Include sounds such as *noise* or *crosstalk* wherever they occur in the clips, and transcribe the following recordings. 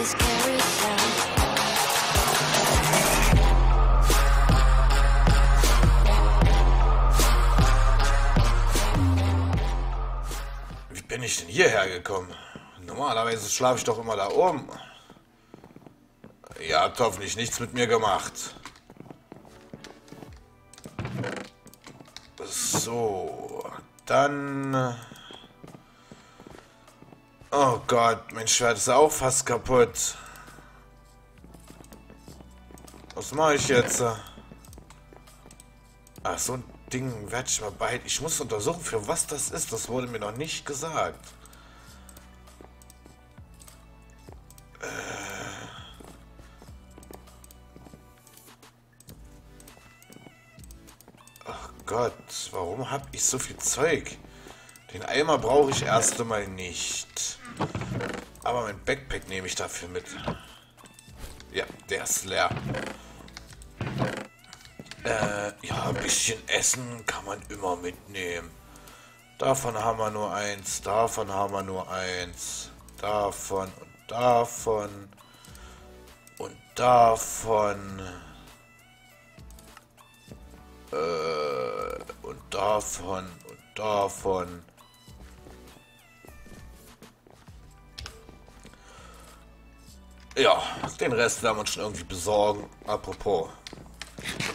Wie bin ich denn hierher gekommen? Normalerweise schlafe ich doch immer da oben. Ihr habt hoffentlich nichts mit mir gemacht. So, dann... Oh Gott, mein Schwert ist auch fast kaputt. Was mache ich jetzt? Ach, so ein Ding werde ich mal behalten. Ich muss untersuchen, für was das ist. Das wurde mir noch nicht gesagt. Ach Gott, warum habe ich so viel Zeug? Den Eimer brauche ich erst einmal nicht. Aber mein Backpack nehme ich dafür mit. Ja, der ist leer. Äh, ja, ein bisschen Essen kann man immer mitnehmen. Davon haben wir nur eins, davon haben wir nur eins, davon und davon und davon. Äh, und davon und davon. Ja, den Rest werden wir uns schon irgendwie besorgen. Apropos. *laughs*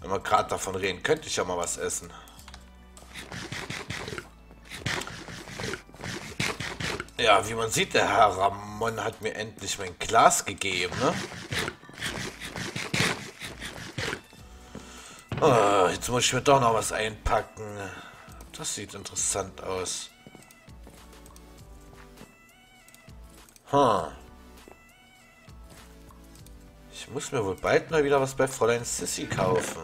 Wenn wir gerade davon reden, könnte ich ja mal was essen. Ja, wie man sieht, der Herr Ramon hat mir endlich mein Glas gegeben, ne? Oh, jetzt muss ich mir doch noch was einpacken. Das sieht interessant aus. Hm. Ich muss mir wohl bald mal wieder was bei Fräulein Sissy kaufen.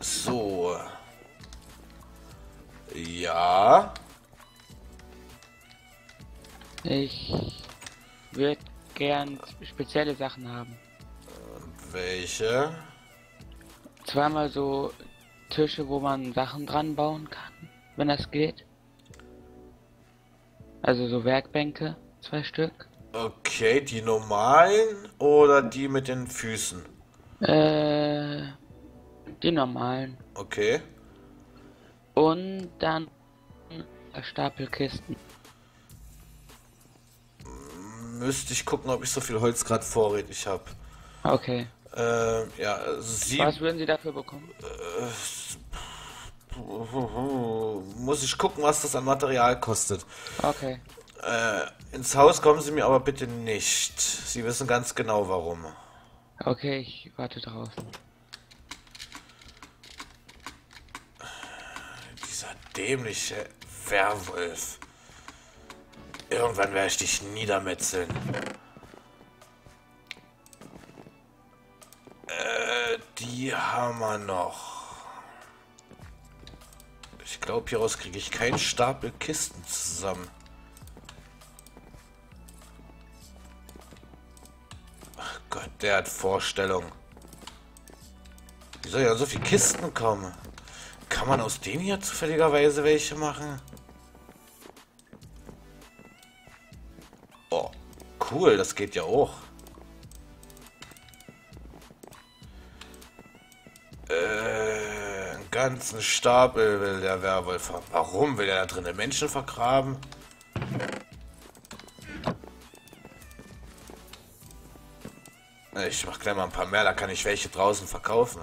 So. Ja. Ich würde gern spezielle Sachen haben. Welche? Zweimal so Tische, wo man Sachen dran bauen kann, wenn das geht. Also so Werkbänke, zwei Stück. Okay, die normalen oder die mit den Füßen? Äh, die normalen. Okay. Und dann Stapelkisten. Müsste ich gucken, ob ich so viel Holz gerade vorrätig habe. Okay. Ähm, ja, also sie. Was würden Sie dafür bekommen? Muss ich gucken, was das an Material kostet. Okay. Äh, ins Haus kommen Sie mir aber bitte nicht. Sie wissen ganz genau warum. Okay, ich warte draußen. Dieser dämliche Werwolf. Irgendwann werde ich dich niedermetzeln. Äh, die haben wir noch. Ich glaube, hieraus kriege ich keinen Stapel Kisten zusammen. Ach Gott, der hat Vorstellung. Wie soll ja so viele Kisten kommen? Kann man aus denen hier zufälligerweise welche machen? Oh, cool, das geht ja auch. Äh, ganzen Stapel will der Werwolf haben. Warum will er da drinnen Menschen vergraben? Ich mach gleich mal ein paar mehr, da kann ich welche draußen verkaufen.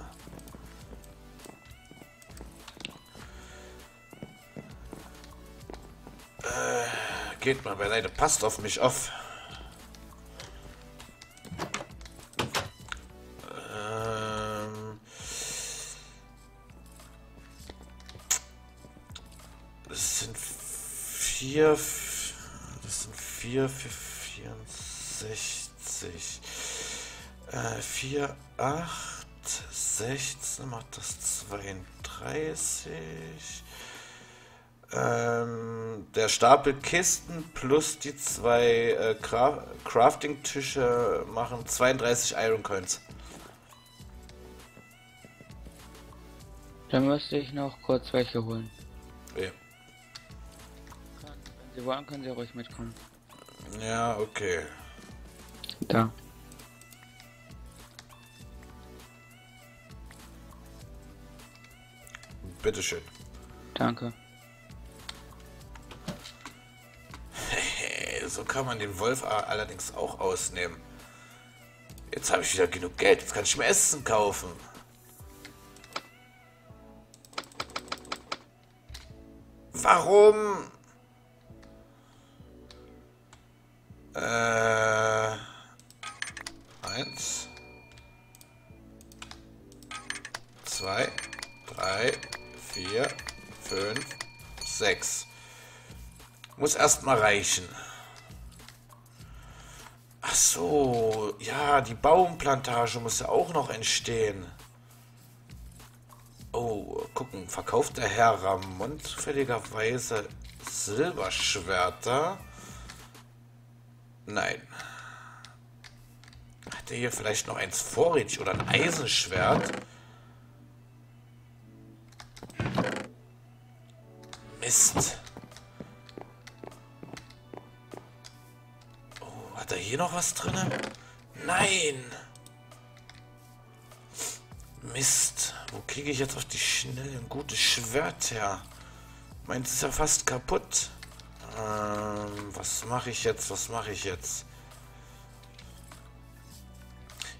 Äh, geht mal beiseite, passt auf mich auf. Vier, das sind vier für 64. Äh, 4, 8, 16 macht das 32. Ähm, der Stapel Kisten plus die zwei äh, Cra Crafting-Tische machen 32 Iron Coins. Dann müsste ich noch kurz welche holen. Sie wollen, können Sie ruhig mitkommen. Ja, okay. Da. Bitteschön. Danke. Hey, so kann man den Wolf allerdings auch ausnehmen. Jetzt habe ich wieder genug Geld. Jetzt kann ich mir Essen kaufen. Warum? Äh. Eins. Zwei. Drei. Vier. Fünf. Sechs. Muss erstmal reichen. Ach so, ja, die Baumplantage muss ja auch noch entstehen. Oh, gucken, verkauft der Herr Ramon zufälligerweise Silberschwerter? Nein. Hat er hier vielleicht noch eins vorrätig oder ein Eisenschwert? Mist. Oh, hat er hier noch was drin? Nein. Mist. Wo kriege ich jetzt auf die Schnelle ein gutes Schwert her? Meins ist ja fast kaputt. Ähm, was mache ich jetzt? Was mache ich jetzt?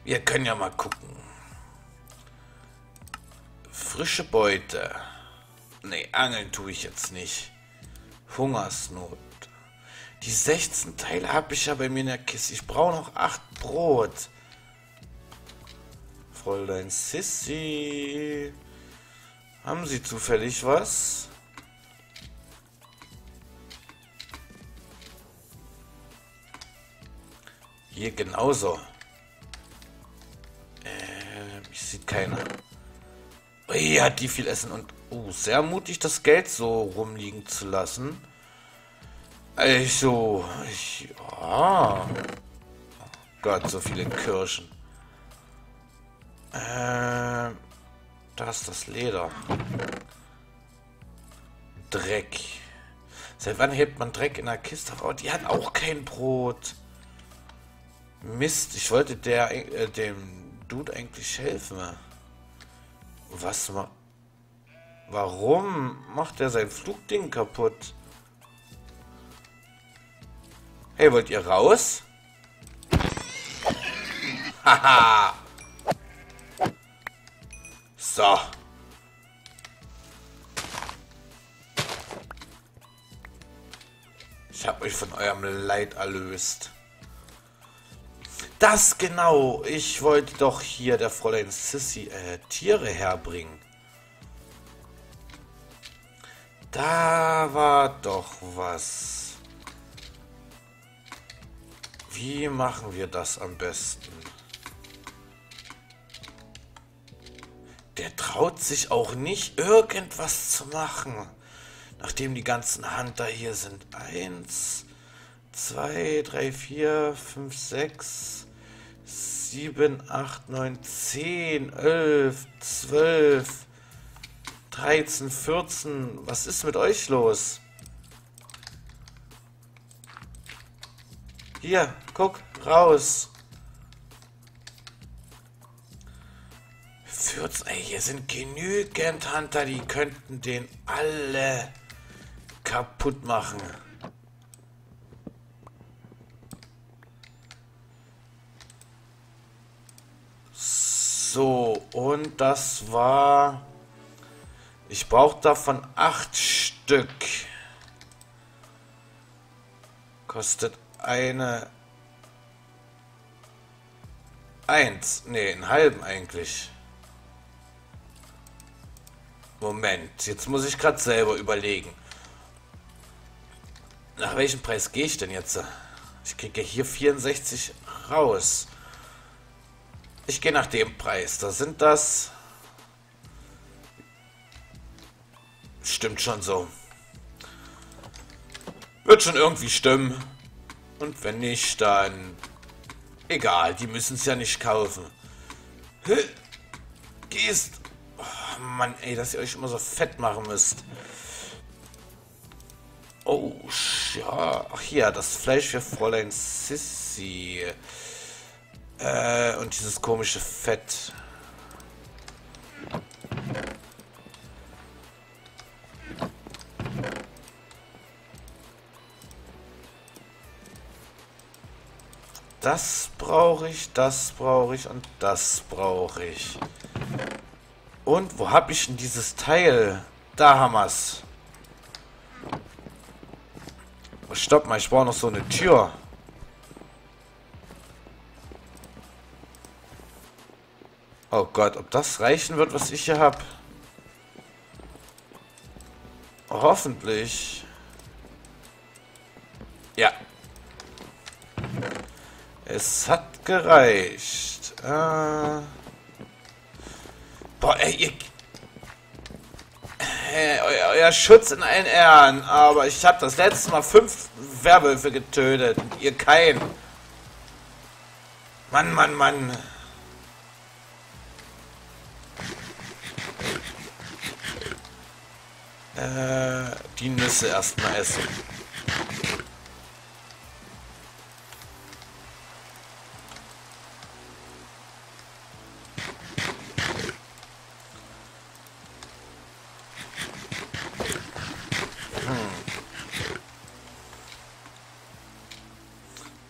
Wir können ja mal gucken. Frische Beute. Nee, angeln tue ich jetzt nicht. Hungersnot. Die 16 Teile habe ich ja bei mir in der Kiste. Ich brauche noch 8 Brot. Fräulein Sissy. Haben Sie zufällig was? Hier genauso. Äh, ich sehe keiner. Ui, hat die viel Essen und... Oh, sehr mutig, das Geld so rumliegen zu lassen. Also, ich... Oh Gott, so viele Kirschen. Äh, da ist das Leder. Dreck. Seit wann hebt man Dreck in der Kiste? Oh, die hat auch kein Brot. Mist, ich wollte der äh, dem Dude eigentlich helfen. Was ma Warum macht er sein Flugding kaputt? Hey, wollt ihr raus? Haha! So. Ich habe euch von eurem Leid erlöst. Das genau. Ich wollte doch hier der Fräulein Sissy äh, Tiere herbringen. Da war doch was. Wie machen wir das am besten? Der traut sich auch nicht, irgendwas zu machen. Nachdem die ganzen Hunter hier sind. Eins, zwei, drei, vier, fünf, sechs, sieben, acht, neun, zehn, elf, zwölf, dreizehn, vierzehn. Was ist mit euch los? Hier, guck, raus. 14, ey, hier sind genügend Hunter, die könnten den alle kaputt machen. So, und das war... Ich brauche davon acht Stück. Kostet eine... Eins. Nee, einen halben eigentlich. Moment, jetzt muss ich gerade selber überlegen. Nach welchem Preis gehe ich denn jetzt? Ich kriege hier 64 raus. Ich gehe nach dem Preis. Da sind das... Stimmt schon so. Wird schon irgendwie stimmen. Und wenn nicht, dann... Egal, die müssen es ja nicht kaufen. Gehst Mann, ey, dass ihr euch immer so fett machen müsst. Oh, ja, ach hier, das Fleisch für Fräulein Sissy. Äh, und dieses komische Fett. Das brauche ich, das brauche ich und das brauche ich. Und wo habe ich denn dieses Teil? Da haben wir es. Stopp mal, ich brauche noch so eine Tür. Oh Gott, ob das reichen wird, was ich hier habe? Hoffentlich. Ja, es hat gereicht. Äh. Boah, ey, ihr... Hey, euer, euer, Schutz in allen Ehren, aber ich habe das letzte Mal fünf Werwölfe getötet und ihr kein. Mann, Mann, Mann. Äh, die Nüsse erstmal essen.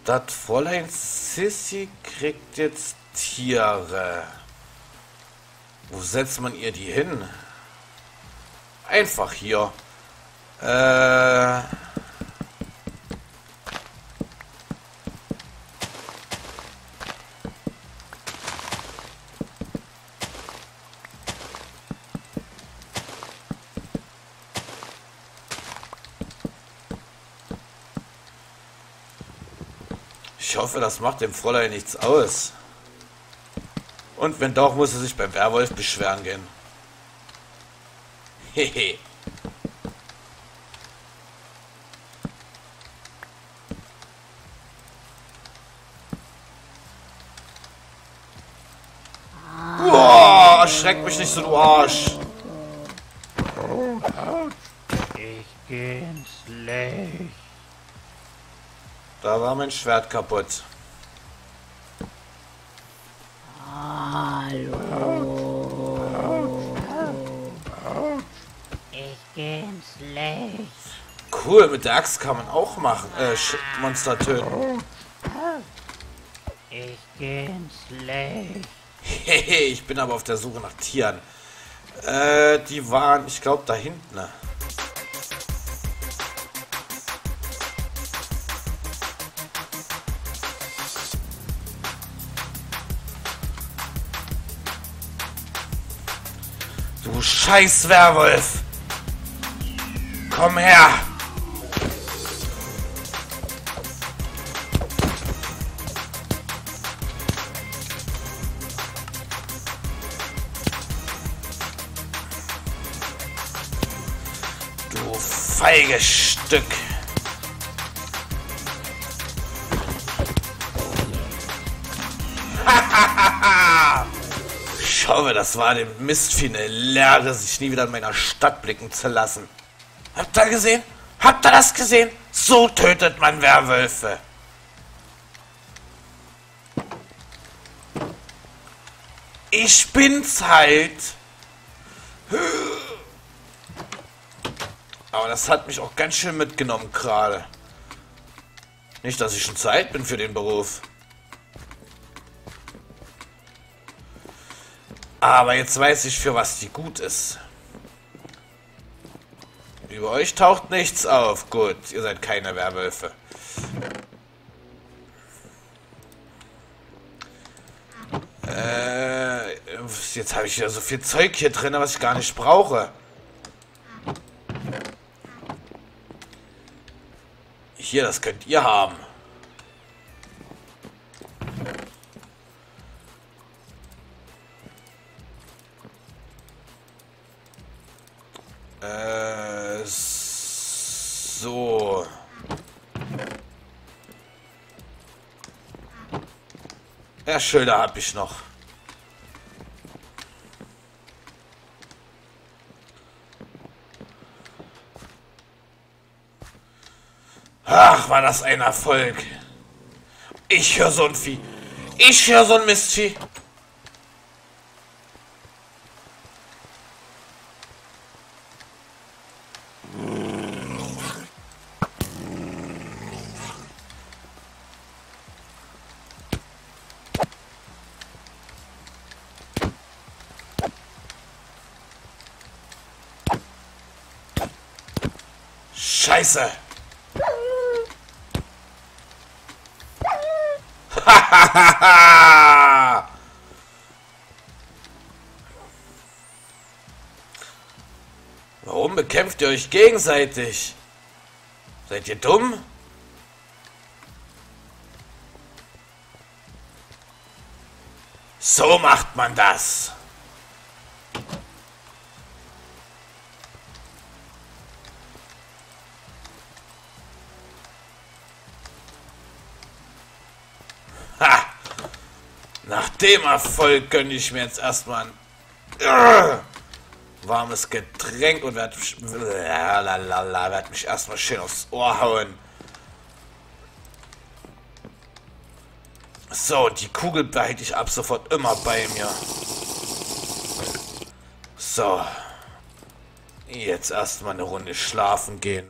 Das Fräulein Sissy kriegt jetzt Tiere. Wo setzt man ihr die hin? Einfach hier. Äh... Ich hoffe, das macht dem Fräulein nichts aus. Und wenn doch, muss er sich beim Werwolf beschweren gehen. Hehe. *laughs* Boah, erschreck mich nicht so, du Arsch. Ich geh ins Licht. Da war mein Schwert kaputt. Ich ins Licht. Cool, mit der Axt kann man auch machen. Äh, Monster töten. Ich geh ins Licht. Hehe, *laughs* ich bin aber auf der Suche nach Tieren. Äh, die waren, ich glaube, da hinten. Ne? Du scheiß Werwolf! Komm her! Du feiges Stück! *laughs* Ich hoffe, das war dem Mistvieh eine Lehre, sich nie wieder in meiner Stadt blicken zu lassen. Habt ihr gesehen? Habt ihr das gesehen? So tötet man Werwölfe. Ich bin's halt. Aber das hat mich auch ganz schön mitgenommen gerade. Nicht, dass ich schon Zeit bin für den Beruf. Aber jetzt weiß ich, für was die gut ist. Über euch taucht nichts auf. Gut, ihr seid keine Werwölfe. Äh, jetzt habe ich wieder so viel Zeug hier drin, was ich gar nicht brauche. Hier, das könnt ihr haben. Ja, Schilder habe ich noch. Ach, war das ein Erfolg. Ich höre so ein Vieh. Ich höre so ein Mistvieh. Scheiße! *laughs* Warum bekämpft ihr euch gegenseitig? Seid ihr dumm? So macht man das. Dem Erfolg gönne ich mir jetzt erstmal ein äh, warmes Getränk und werde werd mich erstmal schön aufs Ohr hauen. So, die Kugel behalte ich ab sofort immer bei mir. So. Jetzt erstmal eine Runde schlafen gehen.